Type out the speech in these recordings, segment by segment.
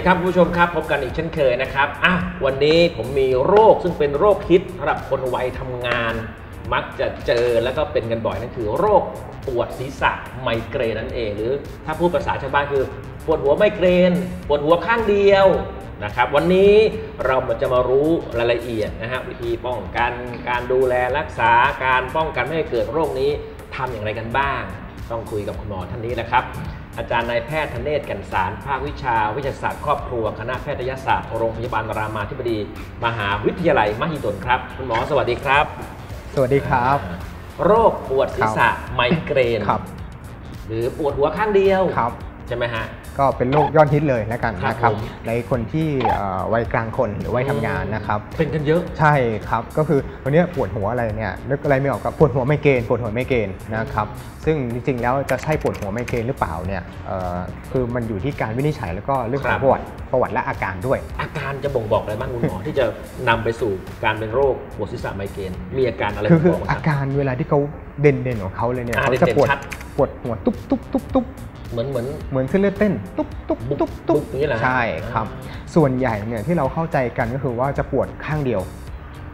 ดีครับคุณผู้ชมครับพบกันอีกเช่นเคยนะครับอะวันนี้ผมมีโรคซึ่งเป็นโรคฮิตสำหรับคนวัยทำงาน มักจะเจอแล้วก็เป็นกันบ่อยนั่นคือ โรคปวดศีรษะไมเกรนนั่นเอง หรือถ้าพูดภาษาชาวบ้านคือปวดหัวไมเกรน ปวดหัวข้างเดียวนะครับวันนี้เรามาจะมารู้รายละเอียดนะฮะวิธีป้องกันการดูแลรักษาการป้องกันไม่ให้เกิดโรคนี้ทำอย่างไรกันบ้าง ต้องคุยกับคุณหมอท่านนี้นะครับ อาจารย์นายแพทย์ธเนศกันสาร ภาควิชา วิทยาศาสตร์ครอบครัว คณะแพทยศาสตร์โรงพยาบาลรามาธิบดี มหาวิทยาลัยมหิดลครับ คุณหมอสวัสดีครับ สวัสดีครับ โรคปวดศีรษะไมเกรนครับ หรือปวดหัวข้างเดียวครับใช่ไหมฮะ ก็เป็นโรคยอดฮิตเลยแล้วกันครับนะครับผม ในคนที่เอ่อวัยกลางคนหรือวัยทำงานนะครับ เป็นกันเยอะ ใช่ครับก็คือวันเนี้ยปวดหัวอะไรเนี่ยนึกอะไรไม่ออกกับปวดหัวไมเกรนปวดหัวไมเกรนนะครับซึ่งจริงๆแล้วจะใช่ปวดหัวไมเกรนหรือเปล่าเนี่ยเอ่อคือมันอยู่ที่การวินิจฉัยแล้วก็เรื่องขคอรังบ ประวัติประวัติและอาการด้วย อาการจะบ่งบอกอะไรบ้างคุณหมอ ที่จะนำไปสู่การเป็นโรคปวดศีรษะไมเกรนมีอาการอะไรคือคือบ่งบอกไหมอารับ การเวลาที่เขาเด่นเด่นๆของเขาเลยเนี่ยอ่าเขาจะเด่นๆปวดชัด ปวดหัวตุ๊บตุ๊บตุ๊บตุ๊บ เหมือนเหมือนเหมือนเส้นเลือดเต้นตุ๊บตุ๊บบุ๊บตุ๊บตุ๊บุ๊บอย่างนี้เหรอฮะใช่ครับ ส่วนใหญ่เนี่ยที่เราเข้าใจกันก็คือว่าจะปวดข้างเดียว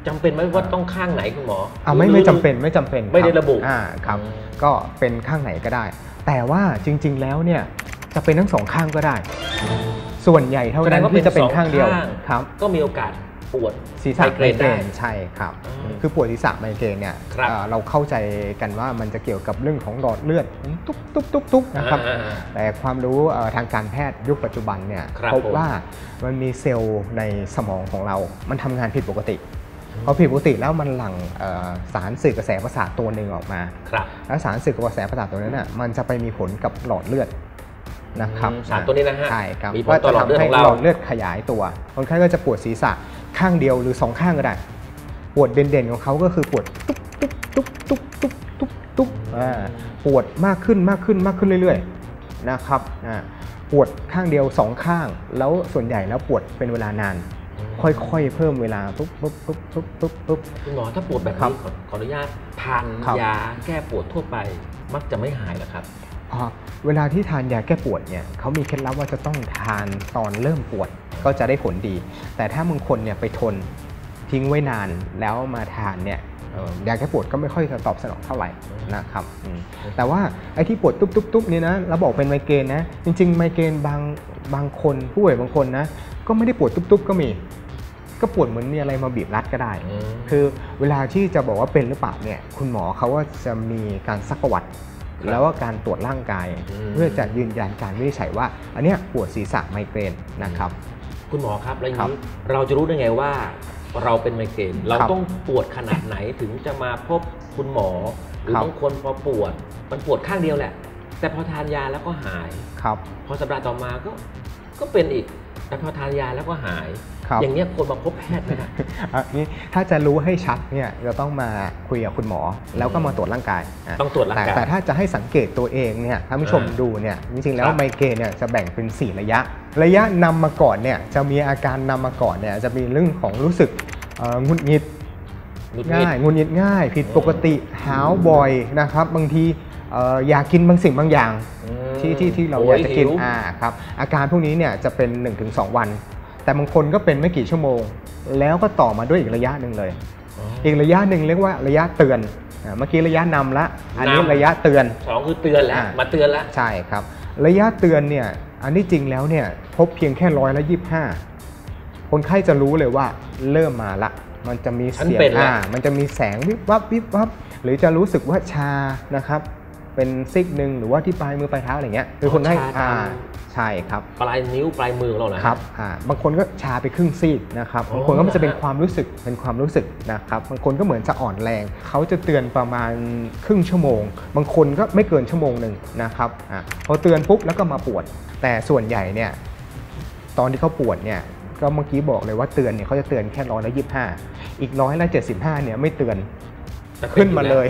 จำเป็นไหมว่าต้องข้างไหนคุณหมออ่าไม่หไม่จำเป็นไม่จำเป็นไม่ได้คระบุอ่าครับอืมก็เป็นข้างไหนก็ได้ แต่ว่าจริง ๆแล้วเนี่ยจะเป็นทั้งสองข้างก็ได้ ส่วนใหญ่เท่าแสดนั้งนว่าที่จะเป็นสอข้างเดียวข้ครับ ก็มีโอกาส ปวดศีรษะไมไมเกรนเกรได้นใช่ครับอืมคือปวดศีรษะไมเกรนเนี่ยครับเอ่อเราเข้าใจกันว่ามันจะเกี่ยวกับเรื่องของหลอดเลือดตุ๊บตุ๊บตุ๊บตุ๊บนะครับอ่าแต่ความรู้เอ่อทางการแพทย์ยุคปัจจุบันเนี่ยครับพบผมว่ามันมีเซลล์ในสมองของเรา มันทำงานผิดปกติพอผิดปกติแล้วมันหลั่งเอ่อสารสื่อกระแสประสาทตัวหนึ่งออกมาครับแล้วสารสื่อกระแสประสาทตัวนั้นน่ะมันจะไปมีผลกับหลอดเลือด นะครับอืมสารตัวนี้นะฮะใช่ครับมีผลต่อหลอดเลือดของเราหลอดเลือดขยายตัวคนไข้ก็จะปวดศีรษะข้างเดียวหรือสองข้างก็ได้ปวดเด่นๆของเขาก็คือปวดตุ๊บตุ๊บตุ๊บตุ๊บตุ๊บตุ๊บตุ๊บอ่าปวดมากขึ้นมากขึ้นมากขึ้นเรื่อยๆนะครับอ่าปวดข้างเดียวสองข้าง แล้วส่วนใหญ่แล้วปวดเป็นเวลานานค่อยๆ เพิ่มเวลาปุ๊บปุ๊บปุ๊บปุ๊บปุ๊บปุ๊บคุณหมอถ้าปวดแบบครับนี้ขอขออนุญาตทานครับยาแก้ปวดทั่วไปมักจะไม่หายเหรอครับอ่า เวลาที่ทานยาแก้ปวดเนี่ยเขามีเคล็ดลับว่าจะต้องทานตอนเริ่มปวดก็จะได้ผลดี แต่ถ้าบางคนเนี่ยไปทนทิ้งไว้นานแล้วมาทานเนี่ยเอ่อยาแก้ปวดก็ไม่ค่อยจะตอบสนองเท่าไหร่นะครับอืมแต่ว่าไอ้ที่ปวดตุ๊บตุ๊บตุ๊บนี่นะเราบอกเป็นไมเกรนนะจริงๆ ไมเกรนบางบางคนผู้ป่วยบางคนนะก็ไม่ได้ปวดตุ๊บตุ๊บก็มีก็ปวดเหมือนมีอะไรมาบีบรัดก็ได้อืมคือเวลาที่จะบอกว่าเป็นหรือเปล่าเนี่ยคุณหมอเขาว่าจะมีการซักประวัติครับ แล้วก็การตรวจร่างกายอืมเพื่อจะยืนยันการวินิจฉัยว่า อันเนี้ยปวดศีรษะไมเกรนนะครับ คุณหมอครับแล้วอย่างครับนี้เราจะรู้ได้ไงว่าเราเป็นไมเกรนเราครับต้องปวดขนาดไหนถึงจะมาพบคุณหมอหรือครับบางคนพอปวด มันปวดข้างเดียวแหละ แต่พอทานยาแล้วก็หายครับ พอสัปดาห์ต่อมาก็ก็เป็นอีกแต่พอทานยาแล้วก็หาย ครับอย่างเนี้ยควรมาพบแพทย์ไหมฮะอันนี้ถ้าจะรู้ให้ชัดเนี่ยจะต้องมาคุยกับคุณหมอ แล้วก็มาตรวจร่างกายะต้องตรวจร่างกายแต่แต่ถ้าจะให้สังเกตตัวเองเนี่ยท่านผู้ชมอ่าดูเนี่ยจริงๆแล้ควรับไมเกรนเนี่ยจะแบ่งเป็น 4 ระยะ ระยะนำมาก่อนเนี่ยจะมีอาการนำมาก่อนเนี่ยจะมีเรื่องของรู้สึกเอ่อหงุดหงิดหงุดหงิดง่ายหงุนงิดง่าย ผิดปกติหาวบ่อยนะครับ บางทีเอ่ออยากกินบางสิ่งบางอย่างอืมที่ที่ที่เราโอยากจะกินหิวอ่าครับอาการพวกนี้เนี่ยจะเป็น 1-2 วัน แต่บางคนก็เป็นไม่กี่ชั่วโมง แล้วก็ต่อมาด้วยอีกระยะหนึ่งเลยอ๋ออีกระยะหนึ่งเรียกว่าระยะเตือนอ่าเมื่อกี้ระยะนำละ อันนี้นำระยะเตือนสองคือเตือนแล้วอ่ามาเตือนแล้วใช่ครับ ระยะเตือนเนี่ยอันที่จริงแล้วเนี่ยพบเพียงแค่ร้อยละยี่ห้าคนไข้จะรู้เลยว่าเริ่มมาละ มันจะมีฉันเสียงเป็นละอ่ามันจะมีแสงวิบวับวิบวับหรือจะรู้สึกว่าชานะครับ เป็นซิกหนึ่งหรือว่าที่ปลายมือปลายเท้าอะไรเงี้ยคือคนไข้ชาตามอ่า ใช่ครับปลายนิ้วปลายมือของเราเหรอฮะครับอ่าบางคนก็ชาไปครึ่งซีกนะครับอ๋อบางคนก็มันจะเป็นความรู้สึกเป็นความรู้สึกนะครับบางคนก็เหมือนจะอ่อนแรง เขาจะเตือนประมาณครึ่งชั่วโมง บางคนก็ไม่เกินชั่วโมงหนึ่งนะครับอ่าพอเตือนปุ๊บแล้วก็มาปวด แต่ส่วนใหญ่เนี่ยตอนที่เขาปวดเนี่ยก็เมื่อกี้บอกเลยว่าเตือนเนี่ยเขาจะเตือนแค่ร้อยละยี่ห้าอีกร้อยละเจ็ดสิบห้าเนี่ยไม่เตือนแต่ป็ขึ้นมาเลย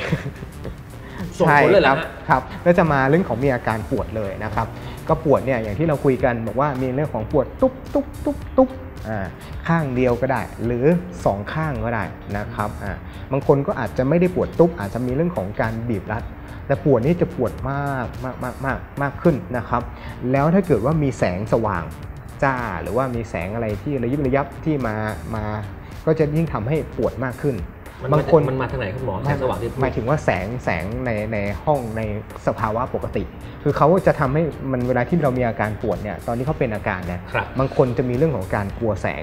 ส่งผลเลยเหรอครัฮะครับ แล้วจะมาเรื่องของมีอาการปวดเลยนะครับ ก็ปวดเนี่ยอย่างที่เราคุยกันบอกว่ามีเรื่องของปวดตุ๊บตุ๊บตุ๊บตุ๊บอ่าข้างเดียวก็ได้ หรือสองข้างก็ได้นะครับอ่าบางคนก็อาจจะไม่ได้ปวดตุ๊บอาจจะมีเรื่องของการบีบรัด แต่ปวดนี่จะปวดมากมากมากมากมากขึ้นนะครับ แล้วถ้าเกิดว่ามีแสงสว่างจ้า หรือว่ามีแสงอะไรที่ระยิบระยับที่มามา ก็จะยิ่งทำให้ปวดมากขึ้นมัน บางมาคนมันมาทางไหนคุณหมอแสงสว่างที่พูดหมายถึงว่าแสงแสงในในห้องในสภาวะปกติ คือเขาจะทำให้มันเวลาที่เรามีอาการปวดเนี่ยตอนที่เขาเป็นอาการเนี่ยครับบางคนจะมีเรื่องของการกลัวแสง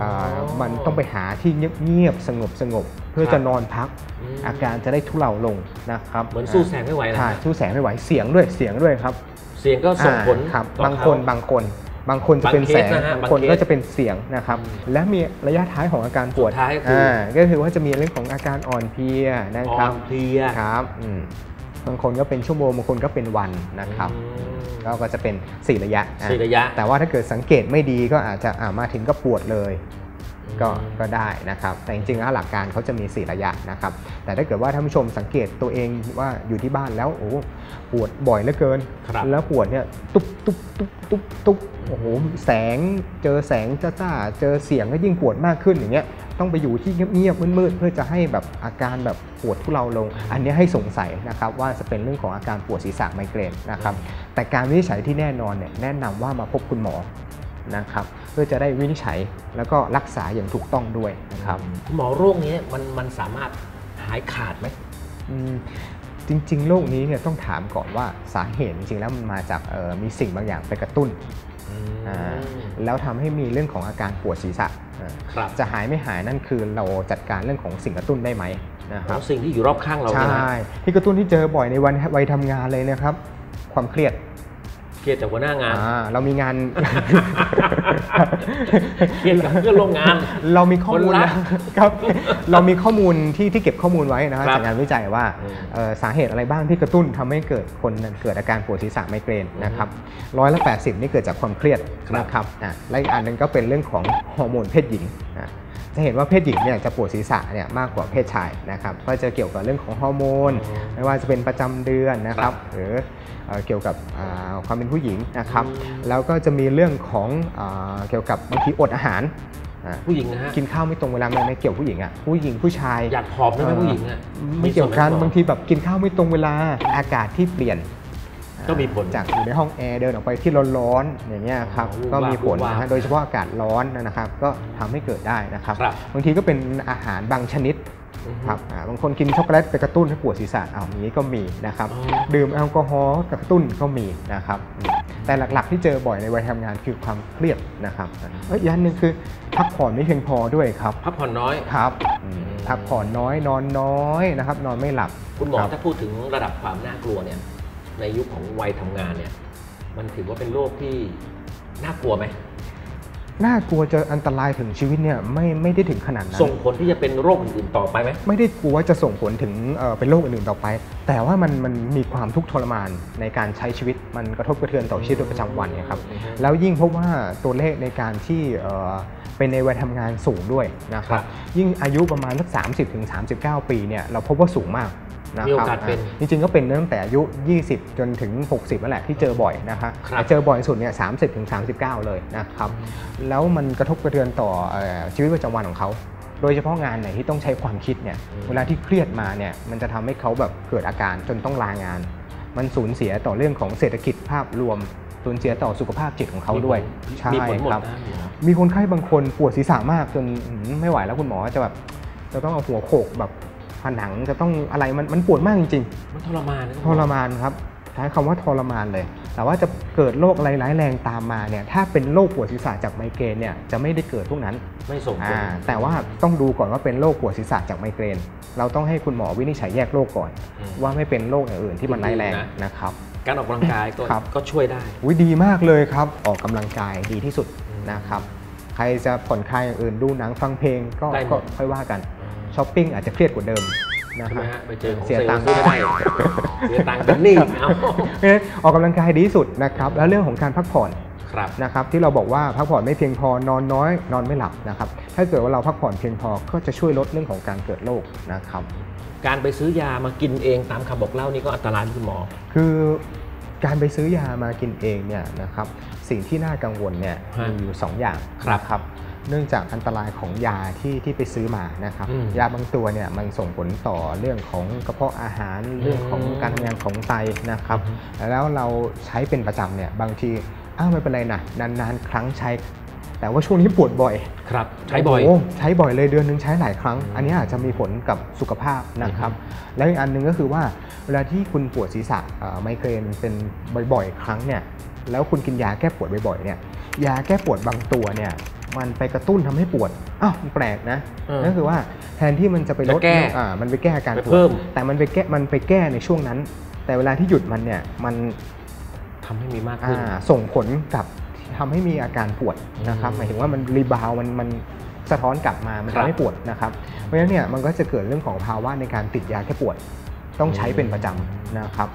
อ๋อามันต้องไปหาที่เงียบๆสงบสงบเพื่อครับจะนอนพักมอาการจะได้ทุเลาลงนะครับเหมือนสู้แสงไม่ไหวนะใช่สู้แสงไม่ไหวเสียงด้วยเสียงด้วยครับ เสียงก็ส่งผลอ่าครับต่อบางเขคนบางคน บางคนจะเป็นบางเคแสสงนะฮะบางคนบางเคสก็จะเป็นเสียงนะครับอืมและมีระยะท้ายของอาการปวดสุดท้ายก็คืออ่ก็คือว่าจะมีเรื่องของอาการอ่อนเพลียนะอ่คอรับนเพลียครับอืมบางคนก็เป็นชั่วโมงบางคนก็เป็นวันนะครับอืมก็ก็จะเป็น 4 ระยะอ่สี่ระยะ แต่ว่าถ้าเกิดสังเกตไม่ดีก็อาจจะอ่ามาถึงก็ปวดเลย ก็อืมก็ได้นะครับ แต่จริงๆแล้วหลักการเขาจะมี 4 ระยะนะครับ แต่ถ้าเกิดว่าท่านผู้ชมสังเกตตัวเองว่าอยู่ที่บ้านแล้วโอ้ปวดบ่อยเหลือเกินครับแล้วปวดเนี่ยตุ๊บตุ๊บตุ๊บตุ๊บตุ๊บโอ้โหแสงเจอแสงจ้าๆเจอเสียงก็ยิ่งปวดมากขึ้นอย่างเงี้ยต้องไปอยู่ที่เงียบๆมืดๆเพื่อจะให้แบบอาการแบบปวดทุเลาลง อันนี้ให้สงสัยนะครับว่าจะเป็นเรื่องของอาการปวดศีรษะไมเกรนนะครับแต่การวินิจฉัยที่แน่นอนเนี่ยแนะนำว่ามาพบคุณหมอ นะครับ เพื่อจะได้วินิจฉัยแล้วก็รักษาอย่างถูกต้องด้วยนะครับคุณหมอโรคนี้มันมันสามารถหายขาดไหมอืมจริงๆ โรคนี้เนี่ยต้องถามก่อนว่าสาเหตุจริงๆ แล้วมันมาจากเอ่อมีสิ่งบางอย่างไปกระตุ้นอ่าแล้วทำให้มีเรื่องของอาการปวดศีรษะอ่าครับจะหายไม่หายนั่นคือเราจัดการเรื่องของสิ่งกระตุ้นได้ไหมนะคแล้รับวสิ่งที่อยู่รอบข้างเราใชเนี่ยนะ่ที่กระตุ้นที่เจอบ่อยในวันวัยทำงานเลยนะครับ ความเครียด เครียดจากหัวหน้างาน อ่าเรามีงาน เครียดกับเพื่อนร่วมงาน เรามีข้อมูลคนรันะกครับ เรามีข้อมูลที่ที่เก็บข้อมูลไว้นะครับครับจากงานวิจัยว่าอืมเอ่อสาเหตุอะไรบ้างที่กระตุ้นทำให้เกิดคนเกิดอาการปวดศีรษะไมเกรนนะครับร้อยละ80นี่เกิดจากความเครียดครับ นะครับอะและอีกอันหนึงก็เป็นเรื่องของฮอร์โมนเพศหญิงอะ จะเห็นว่าเพศหญิงเนี่ยจะปวดศีรษะเนี่ยมากกว่าเพศชายนะครับก็จะเกี่ยวกับเรื่องของฮอร์โมน ไม่ว่าจะเป็นประจำเดือนนะคครัรับบหรือเอ่อเกี่ยวกับอ่าความเป็นผู้หญิงนะครับอืมแล้วก็จะมีเรื่องของอาเกี่ยวกับบางทีอดอาหารอ่าผู้หญิงนะฮะกินข้าวไม่ตรงเวลาไม่ไม่เกี่ยวผู้หญิงอะผู้หญิงผู้ชายอยากผอมได้ไหมผู้หญิงอะไม่เกี่ยวกันส่ไหมบางทีแบบกินข้าวไม่ตรงเวลาอากาศที่เปลี่ยน ก็มีผลจากอยู่ในห้องแอร์เดินออกไปที่ร้อนๆอย่างเงี้ยครับอ๋อก็มีผลวูบวาบนะฮะโดยเฉพาะอากาศร้อนนะครับ ก็ทำให้เกิดได้นะครับครับ บางทีก็เป็นอาหารบางชนิดอือฮึครับอ่าบางคนกินช็อกโกแลตไปกระตุ้นให้ปวดศีรษะเอาอย่างนี้ก็มีนะครับอ๋อดื่มแอลกอฮอล์กระตุ้นก็มีนะครับอืมแต่หลักๆที่เจอบ่อยในวัยทำงานคือความเครียดนะครับเอ้ยอีกอันหนึ่งคือพักผ่อนไม่เพียงพอด้วยครับ พักผ่อนน้อยครับอืมพักผ่อนน้อยนอนน้อยนะครับ นอนไม่หลับ คุณหมอรับถ้าพูดถึงระดับความน่ากลัวเนี่ย ในยุคของวัยทำงานเนี่ยมันถือว่าเป็นโรคที่น่ากลัวไหมน่ากลัวจะอันตรายถึงชีวิตเนี่ยไม่ไม่ได้ถึงขนาดนั้นส่งผลที่จะเป็นโรคอื่นๆต่อไปไหมไม่ได้กลัวว่าจะส่งผลถึงเอ่อเป็นโรคอื่นๆต่อไป แต่ว่ามันมันมีความทุกข์ทรมานในการใช้ชีวิตมันกระทบกระเทือนต่อชีวิตประจำวันเนี่ยครับอือฮึแล้วยิ่งพบว่าตัวเลขในการที่เอ่อเป็นในวัยทำงานสูงด้วยนะคครัรับบยิ่งอายุประมาณสัก30ถึง39 ปีเนี่ยเราพบว่าสูงมาก นะมีคโอรับกาสเป็นอ่าจริงๆก็เป็นตั้งแต่อายุ 20 จนถึง 60นั่นแหละที่เจอบ่อยนะครับครับแต่เจอบ่อยสุดเนี่ย30ถึง39 เลยนะครับแล้วมันกระทบกระเทือนต่อเอ่อชีวิตประจำวันของเขา โดยเฉพาะงานไหนที่ต้องใช้ความคิดเนี่ยอืม เวลาที่เครียดมาเนี่ยมันจะทำให้เขาแบบเกิดอาการจนต้องลางาน มันสูญเสียต่อเรื่องของเศรษฐกิจภาพรวม สูญเสียต่อสุขภาพจิตของเขาด้วยใช่มีผลหมดครับ นะมีคนไข้บางคนปวดศีรษะมากจนอื้อหือไม่ไหวแล้วคุณหมอจะแบบจะต้องเอาหัวโขกแบบ ผนังจะต้องอะไรมันมันปวดมากจริงมันทรมานนะๆทรมานครับใช้คำว่าทรมานเลย แต่ว่าจะเกิดโรคอะไรร้ายแรงตามมาเนี่ย ถ้าเป็นโรคปวดศีรษะจากไมเกรนเนี่ยจะไม่ได้เกิดพวกนั้น ไม่ส่งผลอ่าแต่ว่าต้องดูก่อนว่าเป็นโรคปวดศีรษะจากไมเกรน เราต้องให้คุณหมอวินิจฉัยแยกโรคก่อนอืมว่าไม่เป็นโรคอย่างอื่นที่มันร้ายแรงนะนะครับ การออกกำลังกายก็ครับก็ช่วยได้วิดีมากเลยครับ ออกกำลังกายดีที่สุดอืมนะครับ ใครจะผ่อนคลายอย่างอื่นดูหนังฟังเพลงก็ได้หมดก็ค่อยว่ากัน ช้อปปิ้งอาจจะเครียดกว่าเดิมนะใช่คไหมรับ ฮะไปเจอของเสียตังค์ ซื้อไม่ได้เสียตังค์เป็นหนี้เอาเพราะฉะนั้นออกกำลังกายดีที่สุดนะครับแล้วเรื่องของการพักผ่อน ครับ นะครับที่เราบอกว่าพักผ่อนไม่เพียงพอนอนน้อย นอนไม่หลับนะครับถ้าเกิดว่าเราพักผ่อนเพียงพอก็จะช่วยลดเรื่องของการเกิดโรคนะครับการไปซื้อยามากินเองตามคำบอกเล่านี่ก็อันตรายไหมคุณหมอ คือการไปซื้อยามากินเองเนี่ยนะครับสิ่งที่น่ากังวลเนี่ยฮะมีอยู่2อย่างครับ นะครับ เนื่องจากอันตรายของยาที่ที่ไปซื้อมานะครับอืมยาบางตัวเนี่ยมันส่งผลต่อเรื่องของกระเพาะอาหารเรื่องของอืมการทำงานของไตนะครับอือฮึแล้วเราใช้เป็นประจำเนี่ยบางทีอ้าวไม่เป็นไรนะนานๆ ครั้งใช้ แต่ว่าช่วงนี้ปวดบ่อยครับใช้บ่อยโโหใช้บ่อยเลยเดือนหนึงใช้หลายครั้ง อันนี้อาจจะมีผลกับสุขภาพนะครับ แล้วอีกอันหนึงก็คือว่าเวลาที่คุณปวดศีรษะเอ่อไมเกรนเป็นบ่อยๆ ครั้งเนี่ยแล้วคุณกินยาแก้ปวดบ่อยๆเนี่ยยาแก้ปวดบางตัวเนี่ย มันไปกระตุ้นทำให้ปวดอ้าวมันแปลกนะเออนั่นคือว่าแทนที่มันจะไปลดจะแก้อ่ามันไปแก้อาการไปปวเพิ่ดมแต่มันไปแก้มันไปแก้ในช่วงนั้น แต่เวลาที่หยุดมันเนี่ยมันทำให้มีมากขึ้นอ่าส่งผลกับทำให้มีอาการปวดนะครับอืมหมายถึงว่ามันรีบาวมันมันสะท้อนกลับมามันครัทำบให้ปวดนะครับเพราะฉะนั้นเนี่ยมันก็จะเกิดเรื่องของภาวะในการติดยาแก้ปวดต้องใช้เป็นประจำนะครับ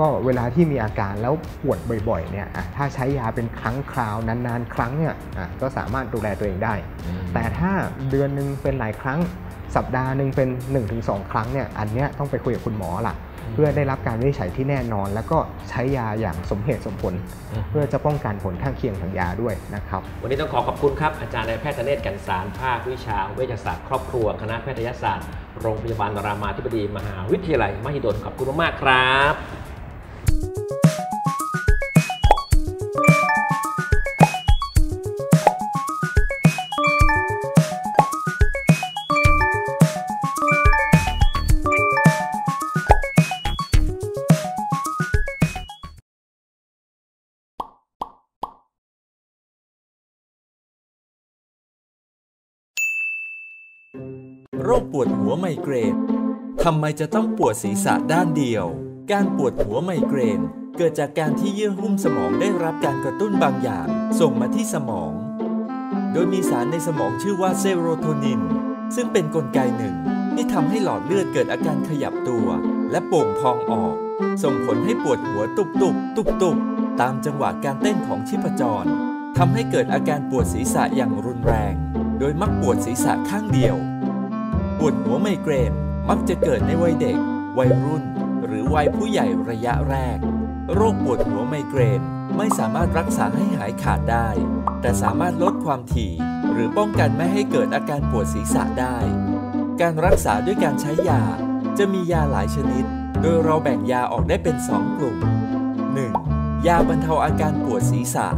ก็เวลาที่มีอาการแล้วปวดบ่อยๆเนี่ยอะถ้าใช้ยาเป็นครั้งคราวนานๆ ครั้งเนี่ยอะก็สามารถดูแลตัวเองได้ แต่ถ้าเดือนหนึ่งเป็นหลายครั้ง สัปดาห์หนึ่งเป็น 1-2 ครั้งเนี่ยอันเนี้ยต้องไปคุยกับคุณหมอล่ะเพื่อได้รับการวินิจฉัยที่แน่นอน แล้วก็ใช้ยาอย่างสมเหตุสมผล เพื่อจะป้องกันผลข้างเคียงของยาด้วยนะครับ วันนี้ต้องขอขอบคุณครับ อาจารย์นายแพทย์ธเนศกันสารภาควิชาเวชศาสตร์ครอบครัวคณะแพทยศาสตร์ โรงพยาบาลรามาธิบดีมหาวิทยาลัยมหิดลขอบคุณมากๆครับ ปวดหัวไมเกรนทำไมจะต้องปวดศีรษะด้านเดียว การปวดหัวไมเกรน เกิดจากการที่เยื่อหุ้มสมองได้รับการกระตุ้นบางอย่าง ส่งมาที่สมอง โดยมีสารในสมองชื่อว่าเซโรโทนิน ซึ่งเป็นนกลไกหนึ่ง ที่ทำให้หลอดเลือดเกิดอาการขยับตัว และโป่งพองออก ส่งผลให้ปวดหัวตุบตุบตุบตุบตามจังหวะการเต้นของชีพจรทำให้เกิดอาการปวดศีรษะอย่างรุนแรง โดยมักปวดศีรษะข้างเดียว ปวดหัวไมเกรนมักจะเกิดในวัยเด็ก วัยรุ่น หรือวัยผู้ใหญ่ระยะแรก โรคปวดหัวไมเกรนไม่สามารถรักษาให้หายขาดได้ แต่สามารถลดความถี่ หรือป้องกันไม่ให้เกิดอาการปวดศีรษะได้ การรักษาด้วยการใช้ยา จะมียาหลายชนิด โดยเราแบ่งยาออกได้เป็น 2 กลุ่ม 1. ยาบรรเทาอาการปวดศีรษะ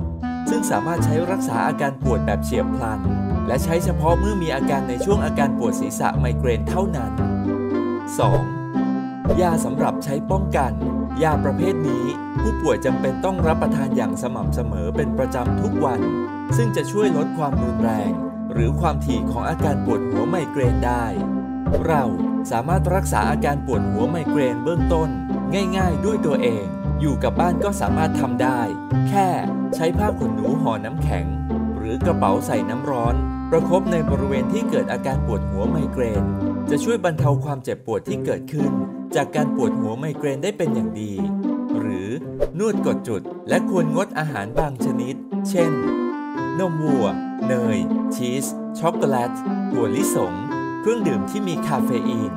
ซึ่งสามารถใช้รักษาอาการปวดแบบเฉียบพลัน และใช้เฉพาะเมื่อมีอาการในช่วงอาการปวดศีรษะไมเกรนเท่านั้น 2. ยาสำหรับใช้ป้องกัน ยาประเภทนี้ ผู้ป่วยจำเป็นต้องรับประทานอย่างสม่ำเสมอเป็นประจำทุกวัน ซึ่งจะช่วยลดความรุนแรง หรือความถี่ของอาการปวดหัวไมเกรนได้ เราสามารถรักษาอาการปวดหัวไมเกรนเบื้องต้น ง่ายๆ ด้วยตัวเอง อยู่กับบ้านก็สามารถทำได้ แค่ใช้ผ้าขนหนูห่อน้ำแข็ง หรือกระเป๋าใส่น้ำร้อน ประคบในบริเวณที่เกิดอาการปวดหัวไมเกรน จะช่วยบรรเทาความเจ็บปวดที่เกิดขึ้น จากการปวดหัวไมเกรนได้เป็นอย่างดี หรือนวดกดจุด และควรงดอาหารบางชนิด เช่น นมวัว เนย ชีส ช็อกโกแลตถั่วลิสง เครื่องดื่มที่มีคาเฟอีน